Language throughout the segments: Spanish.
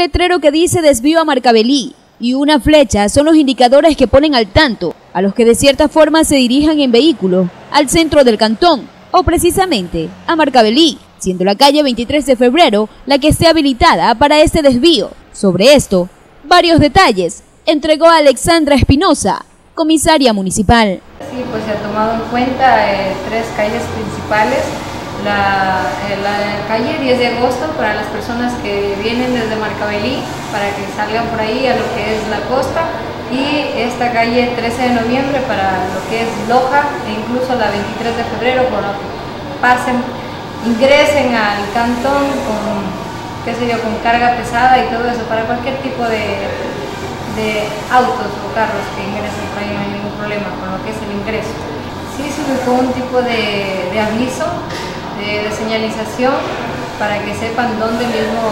letrero que dice desvío a Marcabelí y una flecha son los indicadores que ponen al tanto a los que de cierta forma se dirijan en vehículo al centro del cantón o precisamente a Marcabelí, siendo la calle 23 de febrero la que esté habilitada para este desvío. Sobre esto, varios detalles entregó Alexandra Espinosa, comisaria municipal. Sí, pues se ha tomado en cuenta eh, tres calles principales la, eh, la, calle 10 de agosto para las personas que vienen desde Marcabelí para que salgan por ahí a lo que es la costa y esta calle 13 de noviembre para lo que es Loja e incluso la 23 de febrero que pasen, ingresen al cantón con, qué sé yo, con carga pesada y todo eso para cualquier tipo de, de autos o carros que ingresen por ahí no hay ningún problema con lo que es el ingreso. Sí se ubicó un tipo de aviso de, señalización para que sepan dónde mismo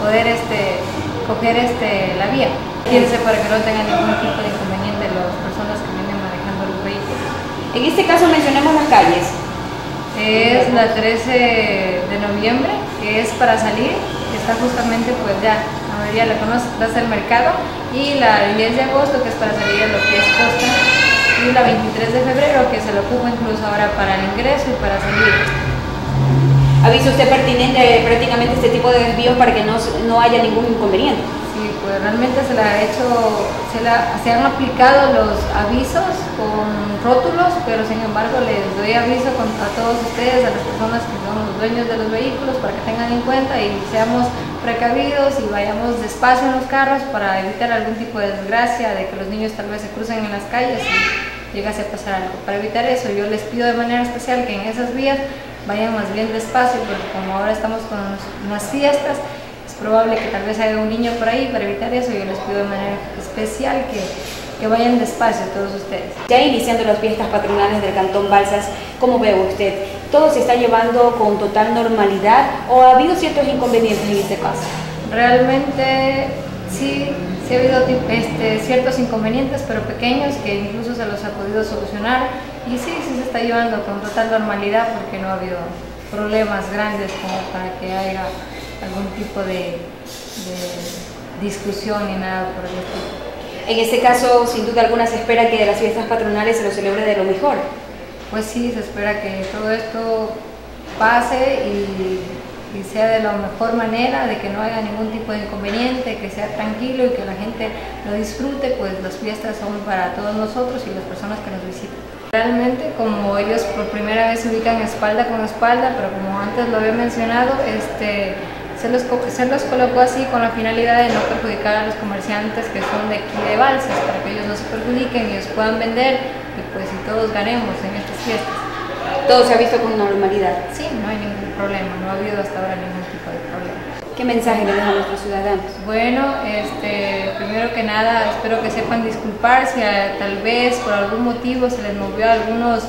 poder este, coger este, la vía. Fíjense para que no tengan ningún tipo de inconveniente las personas que vienen manejando los vehículos. En este caso mencionemos las calles. Es la 13 de noviembre, que es para salir, que está justamente pues ya, la mayoría la conoce, Plaza del Mercado, y la 10 de agosto, que es para salir a lo que es Costa, y la 23 de febrero, que se lo ocupa incluso ahora para el ingreso y para salir. ¿Ha visto usted pertinente prácticamente este tipo de desvíos para que no, no haya ningún inconveniente? Sí, pues realmente se, ha hecho, se, se, han aplicado los avisos con rótulos, pero sin embargo les doy aviso a todos ustedes, a las personas que son los dueños de los vehículos, para que tengan en cuenta y seamos precavidos y vayamos despacio en los carros para evitar algún tipo de desgracia, de que los niños tal vez se crucen en las calles y llegase a pasar algo. Para evitar eso, yo les pido de manera especial que en esas vías vayan más bien despacio, porque como ahora estamos con unas fiestas, es probable que tal vez haya un niño por ahí, para evitar eso yo les pido de manera especial que, que vayan despacio todos ustedes. Ya iniciando las fiestas patronales del Cantón Balsas, ¿cómo ve usted? ¿Todo se está llevando con total normalidad o ha habido ciertos inconvenientes en este caso? Realmente sí, sí ha habido este, ciertos inconvenientes, pero pequeños, que incluso se los ha podido solucionar. Y sí, sí se está llevando con total normalidad porque no ha habido problemas grandes como para que haya algún tipo de, discusión ni nada por el estilo. En este caso, sin duda alguna, se espera que de las fiestas patronales se lo celebre de lo mejor. Pues sí, se espera que todo esto pase y y sea de la mejor manera, de que no haya ningún tipo de inconveniente, que sea tranquilo y que la gente lo disfrute, pues las fiestas son para todos nosotros y las personas que nos visitan. Realmente, como ellos por primera vez se ubican espalda con espalda, pero como antes lo había mencionado, este, se, los, se los colocó así con la finalidad de no perjudicar a los comerciantes que son de aquí de Balsas, para que ellos no se perjudiquen y ellos puedan vender y pues y todos ganemos en estas fiestas. Todo se ha visto con normalidad. Sí, no hay ningún problema, no ha habido hasta ahora ningún tipo de problema. ¿Qué mensaje le dejan a nuestros ciudadanos? Bueno, este, primero que nada espero que sepan disculparse, tal vez por algún motivo se les movió a algunos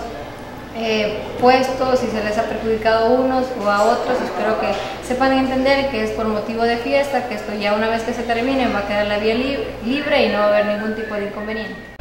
eh, puestos y se les ha perjudicado a unos o a otros, espero que sepan entender que es por motivo de fiesta, que esto ya una vez que se termine va a quedar la vía libre y no va a haber ningún tipo de inconveniente.